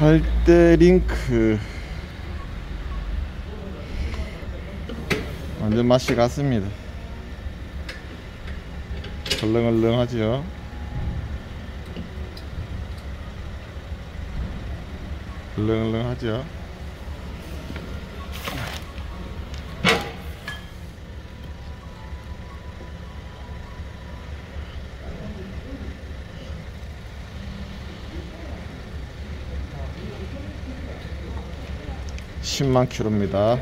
8대 링크 완전 맛이 갔습니다. 얼렁얼렁하죠 얼렁얼렁하죠 10만 큐로입니다.